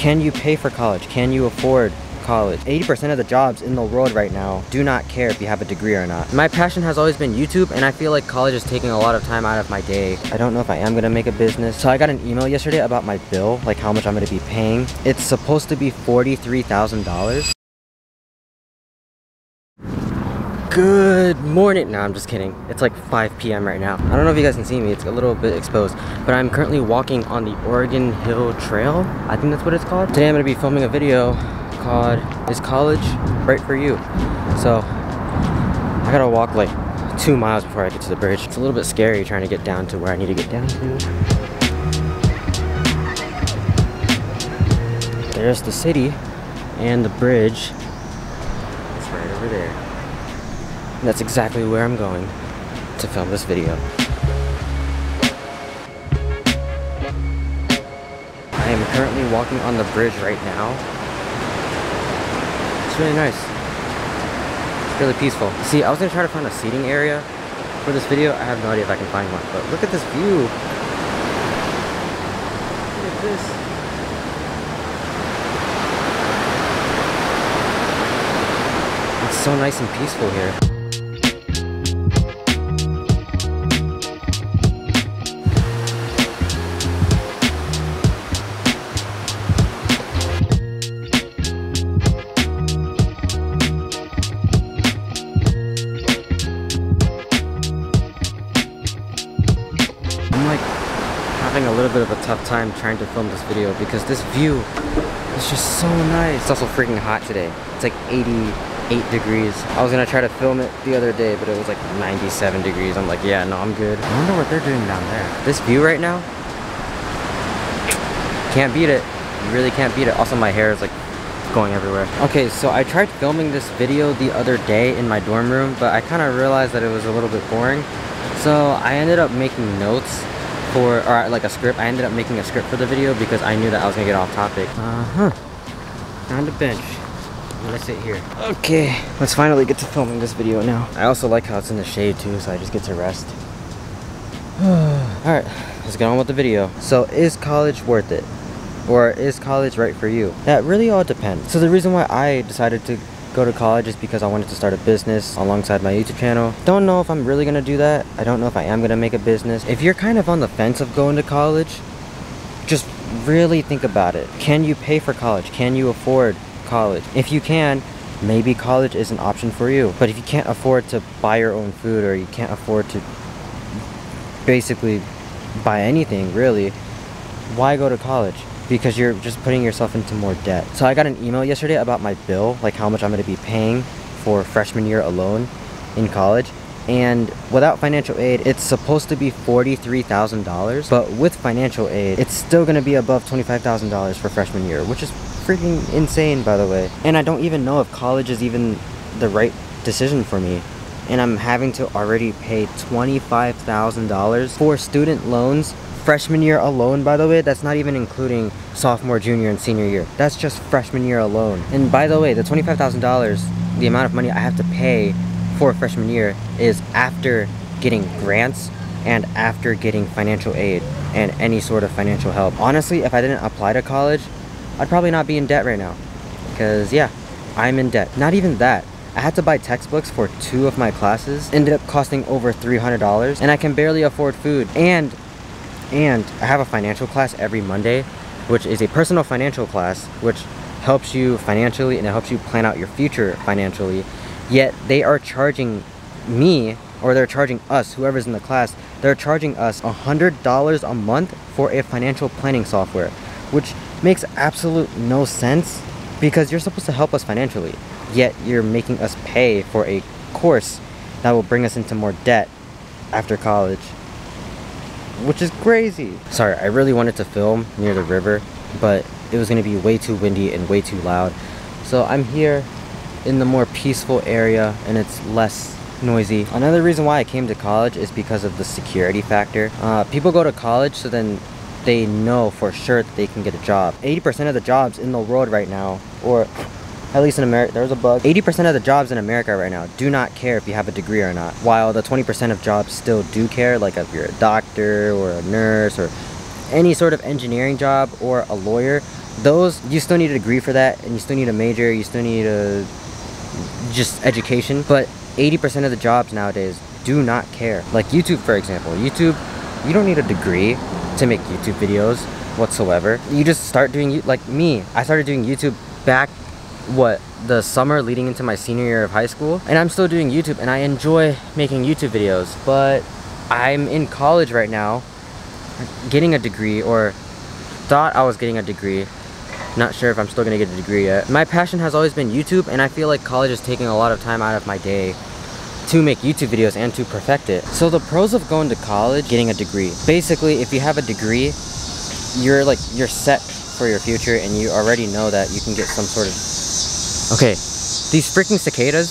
Can you pay for college? Can you afford college? 80% of the jobs in the world right now do not care if you have a degree or not. My passion has always been YouTube and I feel like college is taking a lot of time out of my day. I don't know if I am gonna make a business. So I got an email yesterday about my bill, like how much I'm gonna be paying. It's supposed to be $43,000. Good morning. No, I'm just kidding. It's like 5 p.m. right now. I don't know if you guys can see me. It's a little bit exposed. But I'm currently walking on the Oregon Hill Trail. I think that's what it's called. Today I'm going to be filming a video called Is College Right For You? So I gotta walk like two miles before I get to the bridge. It's a little bit scary trying to get down to where I need to get down to. There's the city and the bridge. It's right over there. And that's exactly where I'm going to film this video. I am currently walking on the bridge right now. It's really nice. It's really peaceful. See, I was gonna try to find a seating area for this video. I have no idea if I can find one, but look at this view. Look at this. It's so nice and peaceful here. Tough time trying to film this video because this view is just so nice. It's also freaking hot today. It's like 88 degrees. I was gonna try to film it the other day, but it was like 97 degrees. I'm like, yeah, no, I'm good. I wonder what they're doing down there. This view right now, can't beat it. You really can't beat it. Also, my hair is like going everywhere. Okay, so I tried filming this video the other day in my dorm room, but I kind of realized that it was a little bit boring. So I ended up making notes for, or like a script. I ended up making a script for the video because I knew that I was gonna get off topic. Uh-huh. Found a bench. I'm gonna sit here. Okay, let's finally get to filming this video now. I also like how it's in the shade too, so I just get to rest. Alright, let's get on with the video. So is college worth it? Or is college right for you? That really all depends. So the reason why I decided to go to college is because I wanted to start a business alongside my YouTube channel. Don't know if I'm really gonna do that. I don't know if I am gonna make a business. If you're kind of on the fence of going to college, just really think about it. Can you pay for college? Can you afford college? If you can, maybe college is an option for you. But if you can't afford to buy your own food or you can't afford to basically buy anything really, why go to college? Because you're just putting yourself into more debt. So I got an email yesterday about my bill, like how much I'm gonna be paying for freshman year alone in college. And without financial aid, it's supposed to be $43,000. But with financial aid, it's still gonna be above $25,000 for freshman year, which is freaking insane, by the way. And I don't even know if college is even the right decision for me. And I'm having to already pay $25,000 for student loans freshman year alone by the way that's not even including sophomore junior and senior year. That's just freshman year alone. And by the way the $25,000 the amount of money I have to pay for freshman year is after getting grants and after getting financial aid and any sort of financial help. Honestly if I didn't apply to college I'd probably not be in debt right now. Because yeah I'm in debt. Not even that. I had to buy textbooks for two of my classes. Ended up costing over $300 and I can barely afford food. And and I have a financial class every Monday, which is a personal financial class, which helps you financially and it helps you plan out your future financially. Yet they are charging me, or they're charging us, whoever's in the class, they're charging us $100 a month for a financial planning software, which makes absolute no sense because you're supposed to help us financially, yet you're making us pay for a course that will bring us into more debt after college which is crazy. Sorry, I really wanted to film near the river, but it was gonna be way too windy and way too loud. So I'm here in the more peaceful area and it's less noisy. Another reason why I came to college is because of the security factor. Uh, people go to college so then they know for sure that they can get a job. 80% of the jobs in the world right now, or at least in America, there's a bug. 80% of the jobs in America right now do not care if you have a degree or not, while the 20% of jobs still do care, like if you're a doctor or a nurse or any sort of engineering job or a lawyer, those you still need a degree for that and you still need a major you still need a just education. But 80% of the jobs nowadays do not care. Like youtube for example. Youtube you don't need a degree to make youtube videos whatsoever. You just start doing like me i started doing youtube back what the summer leading into my senior year of high school and i'm still doing youtube and i enjoy making youtube videos but i'm in college right now getting a degree or thought i was getting a degree not sure if I'm still gonna get a degree yet. My passion has always been YouTube and I feel like college is taking a lot of time out of my day to make YouTube videos and to perfect it. So the pros of going to college, getting a degree. Basically, if you have a degree, you're like, you're set for your future and you already know that you can get some sort of... Okay, these freaking cicadas,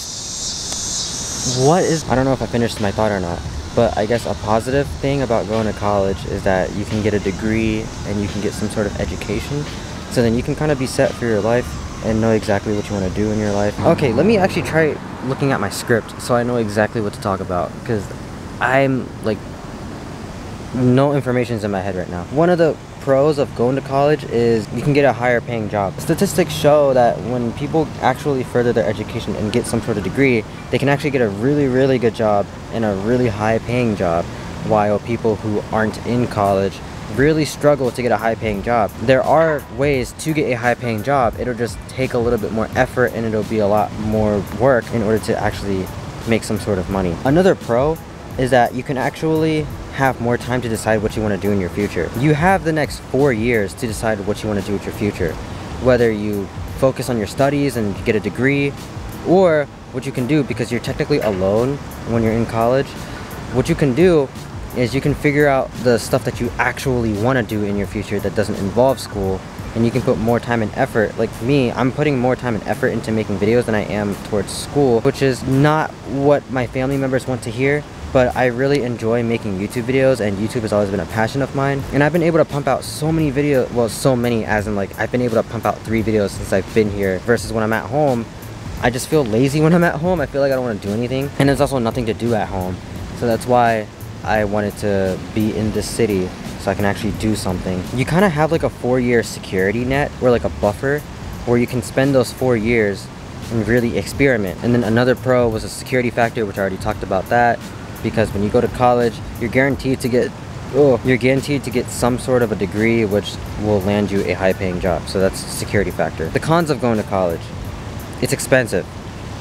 what is... I don't know if I finished my thought or not. But I guess a positive thing about going to college is that you can get a degree and you can get some sort of education so then you can kind of be set for your life and know exactly what you want to do in your life. Okay, let me actually try looking at my script so I know exactly what to talk about because I'm like no information is in my head right now. One of the pros of going to college is you can get a higher paying job. Statistics show that when people actually further their education and get some sort of degree, they can actually get a really, really good job and a really high paying job while people who aren't in college really struggle to get a high paying job. There are ways to get a high paying job. It'll just take a little bit more effort and it'll be a lot more work in order to actually make some sort of money. Another pro is that you can actually have more time to decide what you want to do in your future. You have the next four years to decide what you want to do with your future. Whether you focus on your studies and get a degree or what you can do because you're technically alone when you're in college what you can do is you can figure out the stuff that you actually want to do in your future that doesn't involve school and you can put more time and effort like me i'm putting more time and effort into making videos than i am towards school which is not what my family members want to hear but I really enjoy making YouTube videos and YouTube has always been a passion of mine. And I've been able to pump out so many videos well so many as in like I've been able to pump out three videos since I've been here versus when I'm at home. I just feel lazy when I'm at home. I feel like I don't want to do anything. And there's also nothing to do at home. So that's why I wanted to be in this city so I can actually do something. You kind of have like a four-year security net or like a buffer where you can spend those four years and really experiment. And then another pro was a security factor, which I already talked about that because when you go to college, you're guaranteed to get oh, you're guaranteed to get some sort of a degree which will land you a high-paying job. So that's security factor. The cons of going to college. It's expensive.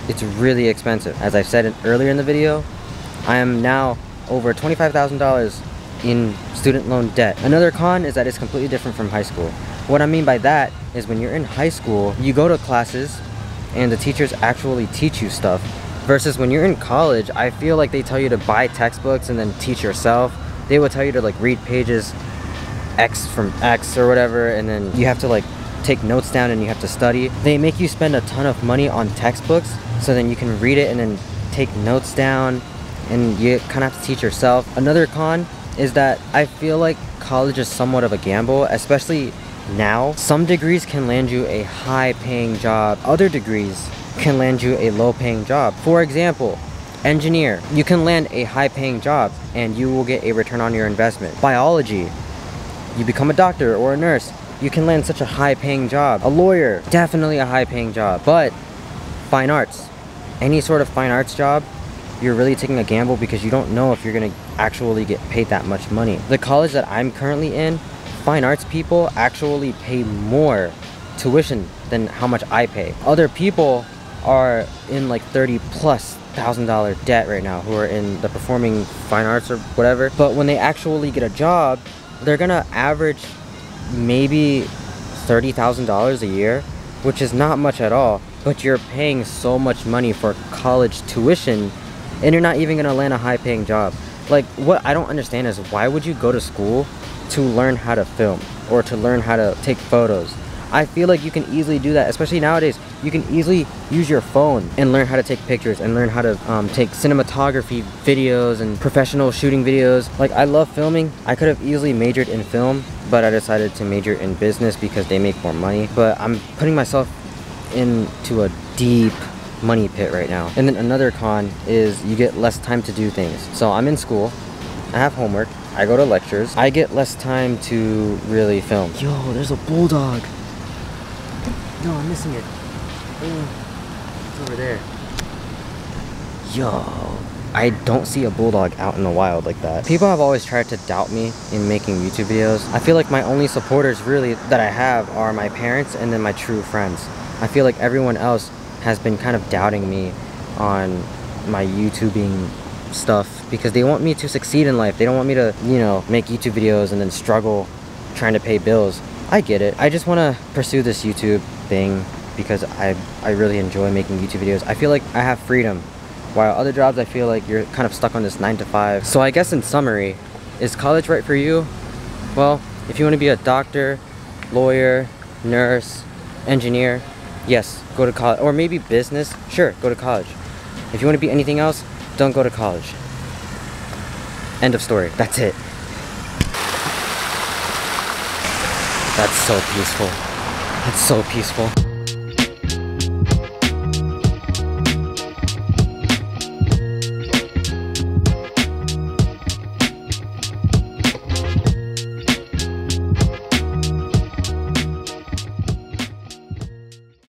It's really expensive. As I said earlier in the video, I am now over $25,000 in student loan debt. Another con is that it's completely different from high school. What I mean by that is when you're in high school, you go to classes and the teachers actually teach you stuff. Versus when you're in college, I feel like they tell you to buy textbooks and then teach yourself. They will tell you to like read pages X from X or whatever and then you have to like take notes down and you have to study. They make you spend a ton of money on textbooks so then you can read it and then take notes down and you kind of have to teach yourself. Another con is that I feel like college is somewhat of a gamble, especially now. Some degrees can land you a high paying job. Other degrees can land you a low paying job. For example, engineer, you can land a high paying job and you will get a return on your investment. Biology, you become a doctor or a nurse, you can land such a high paying job. A lawyer, definitely a high paying job. But fine arts, any sort of fine arts job, you're really taking a gamble because you don't know if you're gonna actually get paid that much money. The college that I'm currently in, fine arts people actually pay more tuition than how much I pay. Other people are in like 30 plus thousand dollar debt right now who are in the performing fine arts or whatever. But when they actually get a job, they're gonna average maybe $30,000 a year, which is not much at all, but you're paying so much money for college tuition and you're not even gonna land a high paying job. Like what I don't understand is why would you go to school to learn how to film or to learn how to take photos? I feel like you can easily do that, especially nowadays. You can easily use your phone and learn how to take pictures and learn how to um, take cinematography videos and professional shooting videos. Like I love filming. I could have easily majored in film, but I decided to major in business because they make more money. But I'm putting myself into a deep money pit right now. And then another con is you get less time to do things. So I'm in school, I have homework, I go to lectures, I get less time to really film. Yo, there's a bulldog. No, I'm missing it. It's over there. Yo, I don't see a bulldog out in the wild like that. People have always tried to doubt me in making YouTube videos. I feel like my only supporters really that I have are my parents and then my true friends. I feel like everyone else has been kind of doubting me on my YouTubing stuff because they want me to succeed in life. They don't want me to, you know, make YouTube videos and then struggle trying to pay bills. I get it. I just want to pursue this YouTube thing because I, I really enjoy making YouTube videos. I feel like I have freedom while other jobs I feel like you're kind of stuck on this 9 to 5. So I guess in summary, is college right for you? Well, if you want to be a doctor, lawyer, nurse, engineer, yes, go to college. Or maybe business, sure, go to college. If you want to be anything else, don't go to college. End of story. That's it. That's so peaceful. That's so peaceful.